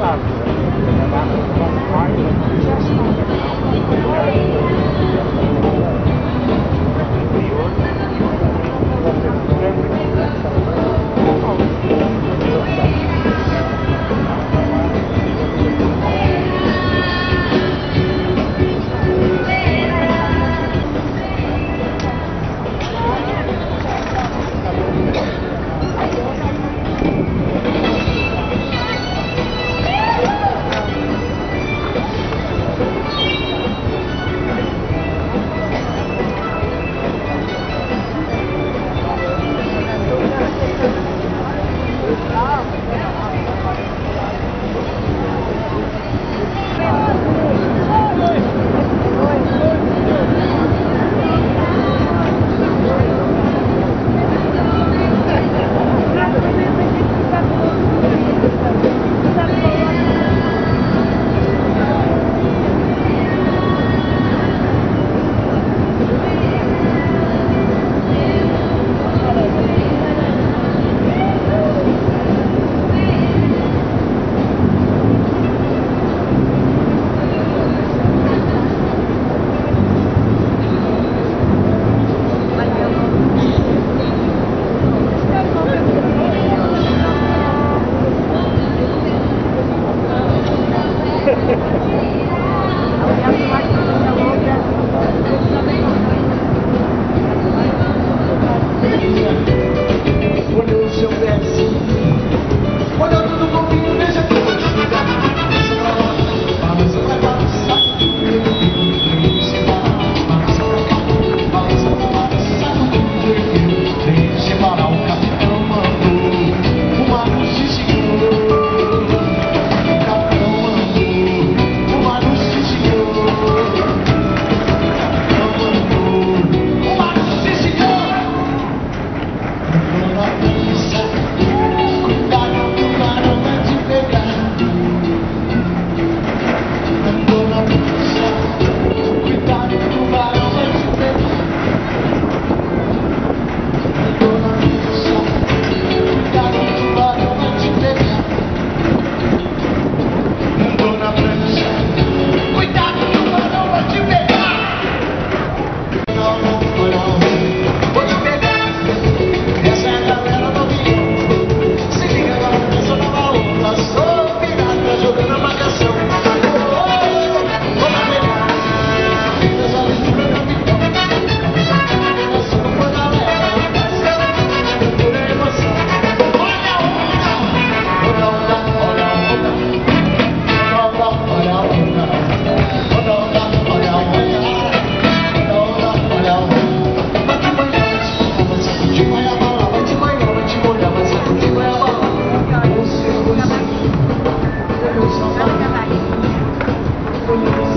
about it.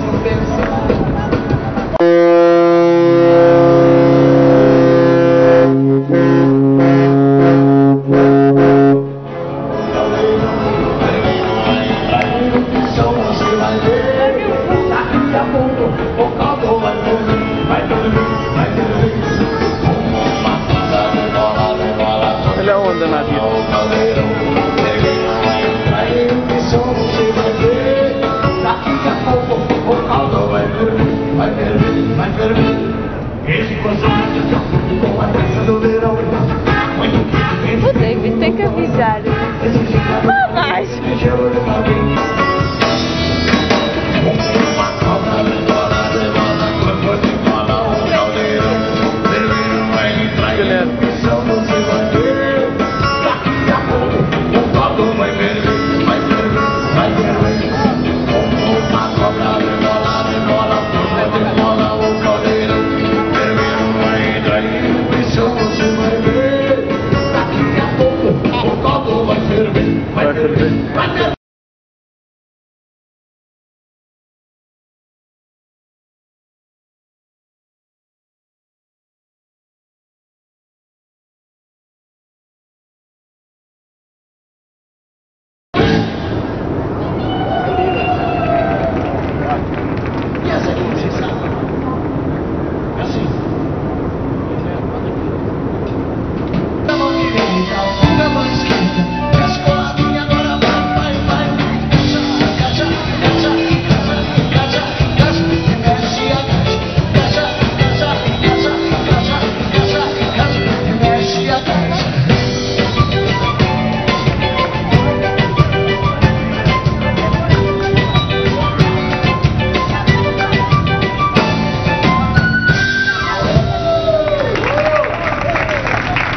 no PMC. Oh my!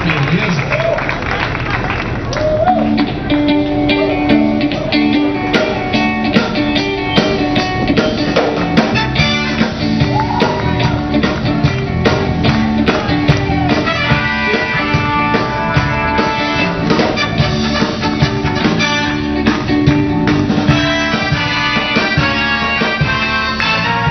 Yeah.